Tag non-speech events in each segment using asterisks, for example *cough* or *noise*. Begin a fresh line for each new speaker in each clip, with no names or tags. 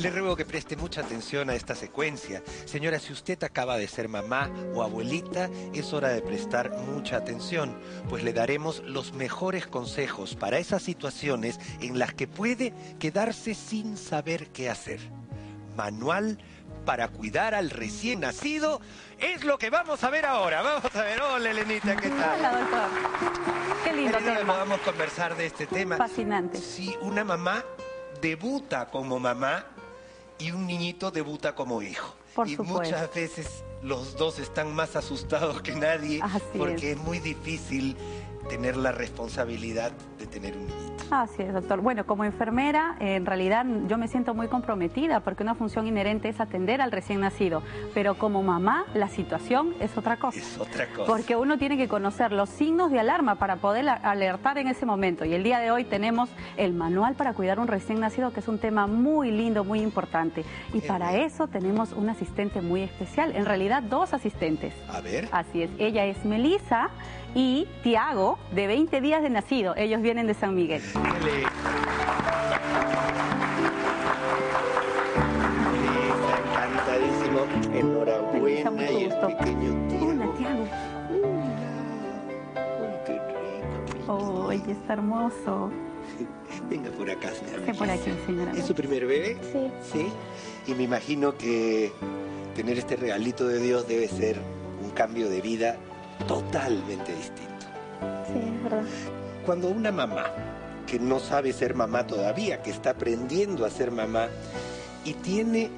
Le ruego que preste mucha atención a esta secuencia. Señora, si usted acaba de ser mamá o abuelita, es hora de prestar mucha atención, pues le daremos los mejores consejos para esas situaciones en las que puede quedarse sin saber qué hacer. Manual para cuidar al recién nacido es lo que vamos a ver ahora. Vamos a ver, hola Elenita, ¿qué tal?
Hola, doctor. Qué lindo tema.
podamos conversar de este tema.
Fascinante.
Si una mamá debuta como mamá y un niñito debuta como hijo.
Por
y
supuesto.
muchas veces los dos están más asustados que nadie
Así
porque es. muy difícil tener la responsabilidad de tener un niñito.
Así es, doctor. Bueno, como enfermera, en realidad yo me siento muy comprometida porque una función inherente es atender al recién nacido. Pero como mamá, la situación es otra cosa.
Es otra cosa.
Porque uno tiene que conocer los signos de alarma para poder alertar en ese momento. Y el día de hoy tenemos el manual para cuidar un recién nacido, que es un tema muy lindo, muy importante. Y para eso tenemos un asistente muy especial. En realidad, dos asistentes.
A ver.
Así es, ella es Melisa y Tiago, de 20 días de nacido. Ellos vienen de San Miguel.
Encantadísimo. Enhorabuena y el
gusto.
pequeño Tiago.
Hola, Tiago.
Uy, qué rico.
¡Ay, está hermoso! *laughs*
Venga por acá, señora.
Esté por aquí, señora.
¿Es su primer bebé?
Sí,
Sí. Y me imagino que tener este regalito de Dios debe ser un cambio de vida totalmente distinto.
sí, es verdad.
Cuando una mamá que no sabe ser mamá todavía, que está aprendiendo a ser mamá y tiene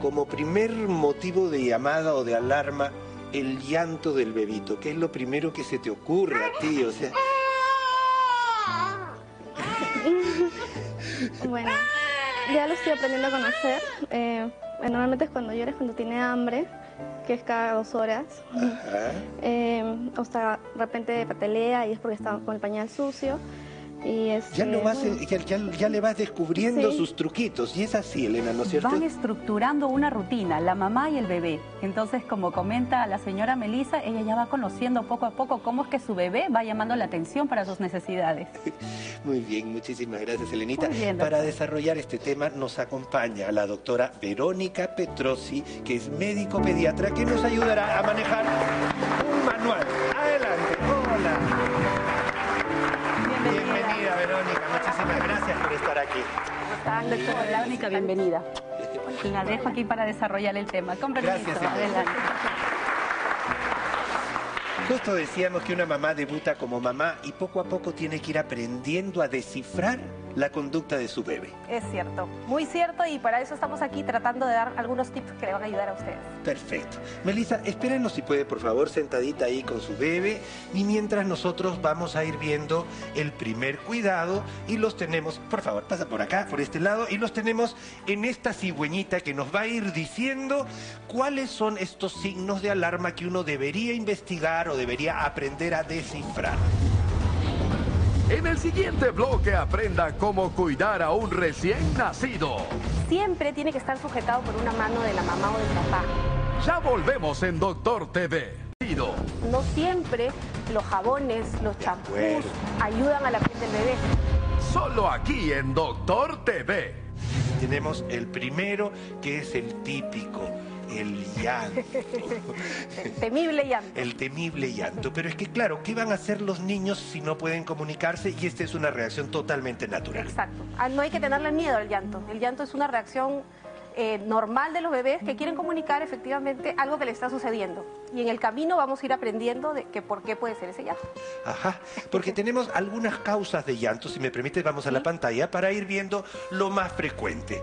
como primer motivo de llamada o de alarma el llanto del bebito, ¿qué es lo primero que se te ocurre a ti? O sea, *laughs*
Bueno, ya lo estoy aprendiendo a conocer. Eh, normalmente es cuando llora, es cuando tiene hambre, que es cada dos horas.
ajá. *laughs*
Eh, o sea, de repente patelea y es porque está con el pañal sucio. Y es,
ya, lo vas,
bueno,
ya, ya- ya le vas descubriendo
Sí.
sus truquitos. Y es así, Elena, ¿no es cierto?
Van estructurando una rutina, la mamá y el bebé. Entonces, como comenta la señora Melisa, ella ya va conociendo poco a poco cómo es que su bebé va llamando la atención para sus necesidades. *laughs*
Muy bien, muchísimas gracias, Elenita.
Bien.
Para desarrollar este tema nos acompaña la doctora Verónica Petrosi, que es médico pediatra, que nos ayudará a manejar un manual. Adelante, hola. Estar aquí.
Doctora Verónica, bienvenida. La dejo aquí para desarrollar el tema. Con permiso,
Gracias, señora.
adelante.
Justo decíamos que una mamá debuta como mamá y poco a poco tiene que ir aprendiendo a descifrar la conducta de su bebé.
Es cierto, muy cierto y para eso estamos aquí tratando de dar algunos tips que le van a ayudar a ustedes.
Perfecto. Melissa, espérenos si puede, por favor, sentadita ahí con su bebé. Y mientras nosotros vamos a ir viendo el primer cuidado y los tenemos, por favor, pasa por acá, por este lado, y los tenemos en esta cigüeñita que nos va a ir diciendo cuáles son estos signos de alarma que uno debería investigar o debería aprender a descifrar.
En el siguiente bloque aprenda cómo cuidar a un recién nacido.
Siempre tiene que estar sujetado por una mano de la mamá o del papá.
Ya volvemos en Doctor TV.
No siempre los jabones, los champús ayudan a la piel del bebé.
Solo aquí en Doctor TV.
Tenemos el primero, que es el típico, el llanto. *laughs*
Temible llanto.
el temible llanto. Pero es que, claro, ¿qué van a hacer los niños si no pueden comunicarse? Y esta es una reacción totalmente natural.
Exacto. Ah, No hay que tenerle miedo al llanto. El llanto es una reacción eh, normal de los bebés que quieren comunicar efectivamente algo que le está sucediendo. Y en el camino vamos a ir aprendiendo de que por qué puede ser ese llanto.
Ajá, porque tenemos algunas causas de llanto, si me permite, vamos a la pantalla para ir viendo lo más frecuente.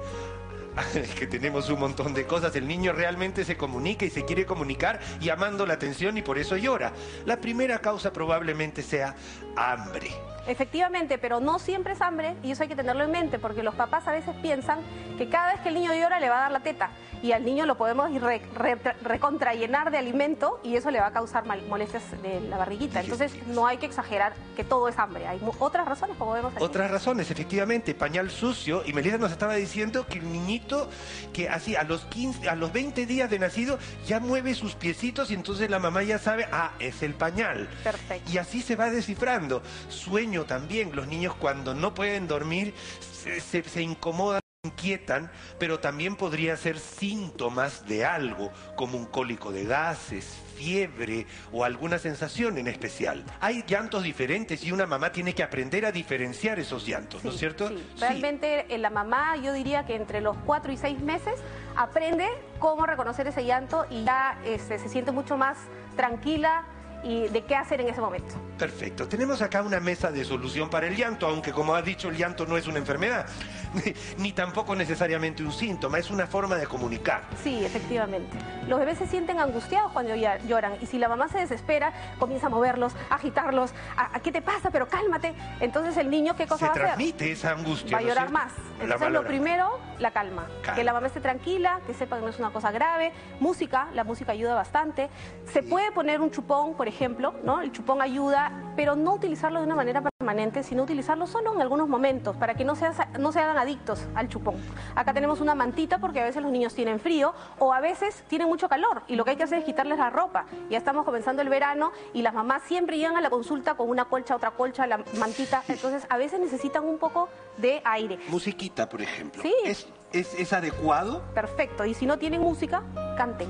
*laughs* Que tenemos un montón de cosas. El niño realmente se comunica y se quiere comunicar llamando la atención y por eso llora. La primera causa probablemente sea hambre.
Efectivamente, pero no siempre es hambre y eso hay que tenerlo en mente porque los papás a veces piensan que cada vez que el niño llora le va a dar la teta y al niño lo podemos re- re- recontrallenar de alimento y eso le va a causar molestias de la barriguita. Entonces no hay que exagerar que todo es hambre. Hay otras razones como vemos aquí.
Otras razones, efectivamente, pañal sucio. Y Melissa nos estaba diciendo que el niñito que así a los 15, a los 20 días de nacido ya mueve sus piecitos y entonces la mamá ya sabe, ah, es el pañal.
Perfecto.
Y así se va descifrando. Sueño también. Los niños cuando no pueden dormir se, se- se incomodan inquietan, pero también podría ser síntomas de algo, como un cólico de gases, fiebre o alguna sensación en especial. Hay llantos diferentes y una mamá tiene que aprender a diferenciar esos llantos, ¿no es cierto?
Sí. Realmente eh, la mamá, yo diría que entre los cuatro y seis meses aprende cómo reconocer ese llanto y ya este, se siente mucho más tranquila y de qué hacer en ese momento.
Perfecto. Tenemos acá una mesa de solución para el llanto, aunque como has dicho, el llanto no es una enfermedad, *laughs* ni tampoco necesariamente un síntoma, es una forma de comunicar.
Sí, efectivamente. Los bebés se sienten angustiados cuando lloran y si la mamá se desespera, comienza a moverlos, a agitarlos, a, ¿qué te pasa? Pero cálmate. Entonces el niño, ¿qué cosa va a hacer?
transmite esa angustia.
Va a llorar más. Entonces lo primero, la calma. Que la mamá esté tranquila, que sepa que no es una cosa grave. Música, la música ayuda bastante. Se puede poner un chupón, por ejemplo, ¿no? El chupón ayuda, pero no utilizarlo de una manera permanente, sino utilizarlo solo en algunos momentos, para que no, no se hagan adictos al chupón. Acá tenemos una mantita porque a veces los niños tienen frío o a veces tienen mucho calor y lo que hay que hacer es quitarles la ropa. Ya estamos comenzando el verano y las mamás siempre llegan a la consulta con una colcha, otra colcha, la mantita, entonces a veces necesitan un poco de aire.
Musiquita, por ejemplo.
Sí.
¿Es, es, es adecuado?
Perfecto. Y si no tienen música, canten.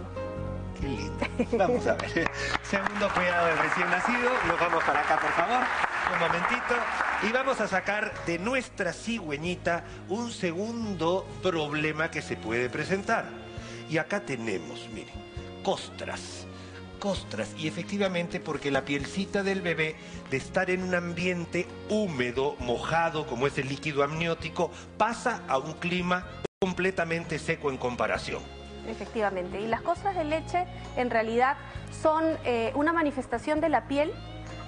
Qué lindo. Vamos a ver. *laughs* Segundo cuidado del recién nacido. Nos vamos para acá, por favor. Un momentito. Y vamos a sacar de nuestra cigüeñita un segundo problema que se puede presentar. Y acá tenemos, miren, costras. Costras. Y efectivamente porque la pielcita del bebé, de estar en un ambiente húmedo, mojado, como es el líquido amniótico, pasa a un clima completamente seco en comparación.
Efectivamente. Y las costras de leche en realidad son eh, una manifestación de la piel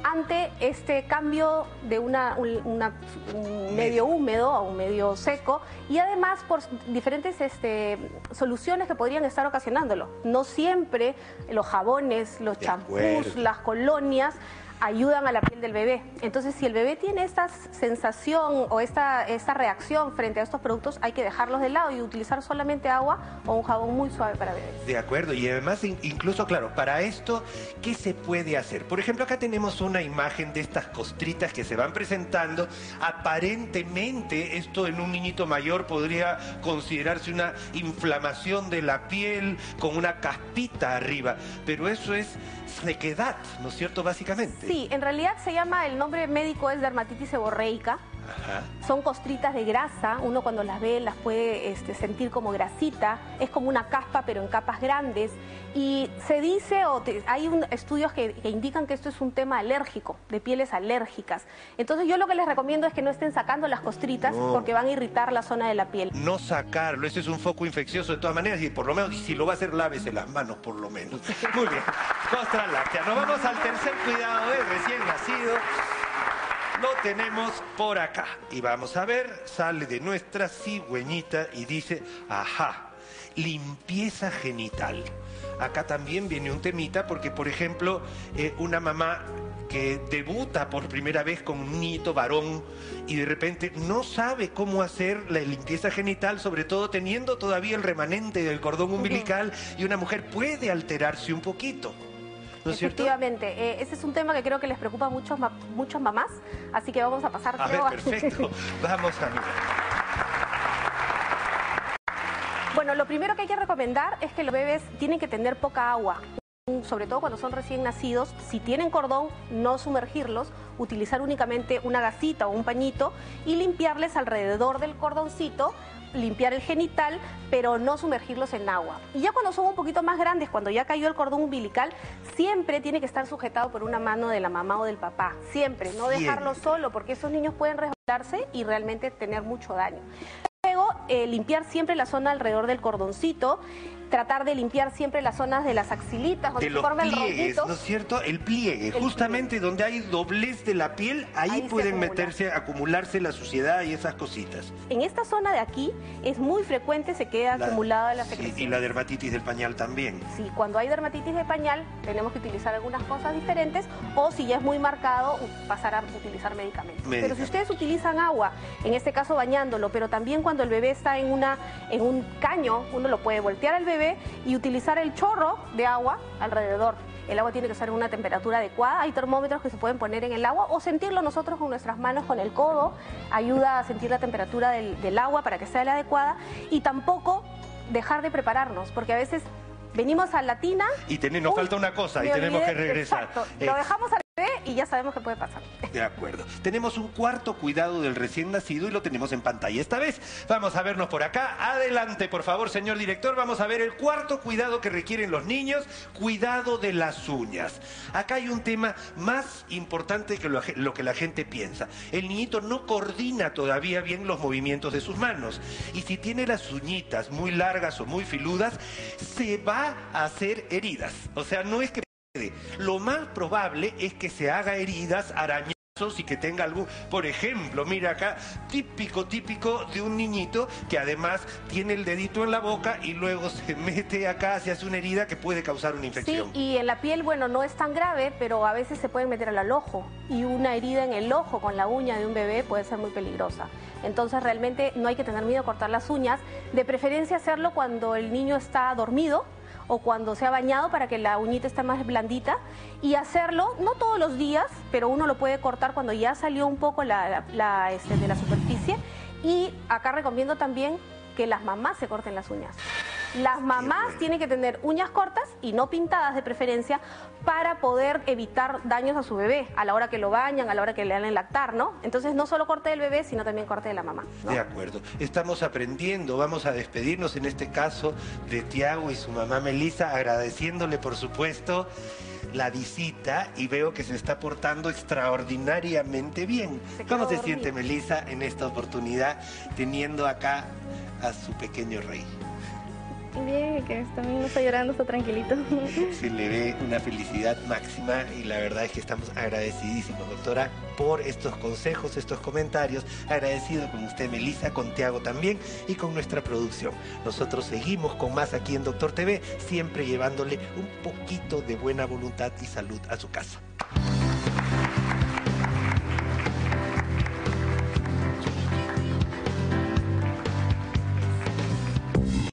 ante este cambio de una, un medio húmedo a un medio seco y además por diferentes este, soluciones que podrían estar ocasionándolo. No siempre los jabones, los champús, las colonias ayudan a la piel del bebé. Entonces, si el bebé tiene esta sensación o esta, esta reacción frente a estos productos, hay que dejarlos de lado y utilizar solamente agua o un jabón muy suave para bebés.
De acuerdo, y además, incluso, claro, para esto, ¿qué se puede hacer? Por ejemplo, acá tenemos una imagen de estas costritas que se van presentando. Aparentemente, esto en un niñito mayor podría considerarse una inflamación de la piel con una caspita arriba, pero eso es sequedad, ¿no es cierto? Básicamente.
Sí, en realidad se llama, el nombre médico es dermatitis seborreica. Son costritas de grasa, uno cuando las ve las puede este, sentir como grasita, es como una caspa pero en capas grandes y se dice, o hay estudios que, indican que esto es un tema alérgico, de pieles alérgicas. Entonces yo lo que les recomiendo es que no estén sacando las costritas porque van a irritar la zona de la piel.
No sacarlo, ese es un foco infeccioso de todas maneras y por lo menos, si lo va a hacer, lávese las manos por lo menos. Muy bien, costra láctea. Nos vamos al tercer cuidado de recién nacido lo tenemos por acá. Y vamos a ver, sale de nuestra cigüeñita y dice, ajá, limpieza genital. Acá también viene un temita porque, por ejemplo, eh, una mamá que debuta por primera vez con un niñito varón y de repente no sabe cómo hacer la limpieza genital, sobre todo teniendo todavía el remanente del cordón umbilical y una mujer puede alterarse un poquito.
Efectivamente, eh, ese es un tema que creo que les preocupa a muchos, muchos mamás, así que vamos a pasar.
A ver, perfecto, *laughs* vamos a mirar.
Bueno, lo primero que hay que recomendar es que los bebés tienen que tener poca agua sobre todo cuando son recién nacidos, si tienen cordón, no sumergirlos, utilizar únicamente una gasita o un pañito y limpiarles alrededor del cordoncito limpiar el genital, pero no sumergirlos en agua. Y ya cuando son un poquito más grandes, cuando ya cayó el cordón umbilical, siempre tiene que estar sujetado por una mano de la mamá o del papá. Siempre, no dejarlo solo, porque esos niños pueden resbalarse y realmente tener mucho daño. Luego, eh, limpiar siempre la zona alrededor del cordoncito tratar de limpiar siempre las zonas de las axilitas,
donde se forma el ¿no es cierto? El pliegue, justamente donde hay doblez de la piel, ahí, pueden meterse, acumularse la suciedad y esas cositas.
En esta zona de aquí es muy frecuente se queda acumulada la secreción.
y la dermatitis del pañal también.
Sí, cuando hay dermatitis de pañal tenemos que utilizar algunas cosas diferentes o si ya es muy marcado, pasar a utilizar medicamentos. Pero si ustedes utilizan agua, en este caso bañándolo, pero también cuando el bebé está en, una, en un caño, uno lo puede voltear al bebé y utilizar el chorro de agua alrededor. El agua tiene que estar en una temperatura adecuada. Hay termómetros que se pueden poner en el agua o sentirlo nosotros con nuestras manos, con el codo. Ayuda a sentir la temperatura del, del agua para que sea la adecuada. Y tampoco dejar de prepararnos, porque a veces venimos a la tina...
Y tenemos, nos
Uy,
falta una cosa y tenemos que regresar.
exacto.
Eh,
Lo dejamos bebé y ya sabemos qué puede pasar.
De acuerdo. Tenemos un cuarto cuidado del recién nacido y lo tenemos en pantalla. Esta vez vamos a vernos por acá. Adelante, por favor, señor director. Vamos a ver el cuarto cuidado que requieren los niños. Cuidado de las uñas. Acá hay un tema más importante que lo, que la gente piensa. El niñito no coordina todavía bien los movimientos de sus manos. Y si tiene las uñitas muy largas o muy filudas, se va a hacer heridas. O sea, no es que lo más probable es que se haga heridas, arañazos y que tenga algún, por ejemplo, mira acá, típico, típico de un niñito que además tiene el dedito en la boca y luego se mete acá, se hace una herida que puede causar una
Sí,
infección.
y en la piel, bueno, no es tan grave, pero a veces se pueden meter al ojo. Y una herida en el ojo con la uña de un bebé puede ser muy peligrosa. Entonces, realmente no hay que tener miedo a cortar las uñas. De preferencia hacerlo cuando el niño está dormido o cuando se ha bañado para que la uñita esté más blandita. Y hacerlo, no todos los días, pero uno lo puede cortar cuando ya salió un poco la, este, de la superficie. Y acá recomiendo también que las mamás se corten las uñas. Las mamás tienen que tener uñas cortas y no pintadas de preferencia para poder evitar daños a su bebé a la hora que lo bañan, a la hora que le dan el lactar, ¿no? Entonces no solo corte del bebé, sino también corte de la mamá. ¿no?
De acuerdo. Estamos aprendiendo, vamos a despedirnos en este caso de Tiago y su mamá Melissa, agradeciéndole por supuesto la visita y veo que se está portando extraordinariamente bien.
Se
¿Cómo se siente Melissa en esta oportunidad teniendo acá a su pequeño rey?
Bien, que también no está llorando, está tranquilito. *laughs*
Se le ve una felicidad máxima y la verdad es que estamos agradecidísimos, doctora, por estos consejos, estos comentarios. Agradecido con usted, Melissa, con Tiago también y con nuestra producción. Nosotros seguimos con más aquí en Doctor TV, siempre llevándole un poquito de buena voluntad y salud a su casa.